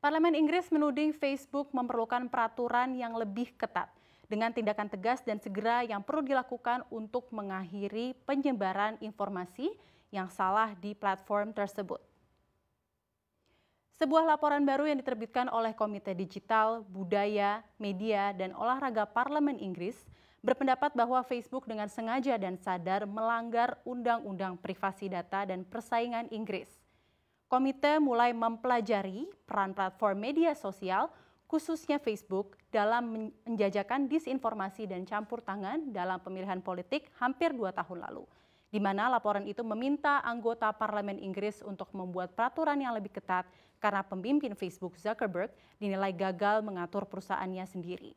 Parlemen Inggris menuding Facebook memerlukan peraturan yang lebih ketat dengan tindakan tegas dan segera yang perlu dilakukan untuk mengakhiri penyebaran informasi yang salah di platform tersebut. Sebuah laporan baru yang diterbitkan oleh Komite Digital, Budaya, Media, dan Olahraga Parlemen Inggris berpendapat bahwa Facebook dengan sengaja dan sadar melanggar Undang-Undang Privasi Data dan Persaingan Inggris. Komite mulai mempelajari peran platform media sosial, khususnya Facebook, dalam menjajakan disinformasi dan campur tangan dalam pemilihan politik hampir dua tahun lalu, di mana laporan itu meminta anggota parlemen Inggris untuk membuat peraturan yang lebih ketat karena pemimpin Facebook Zuckerberg dinilai gagal mengatur perusahaannya sendiri.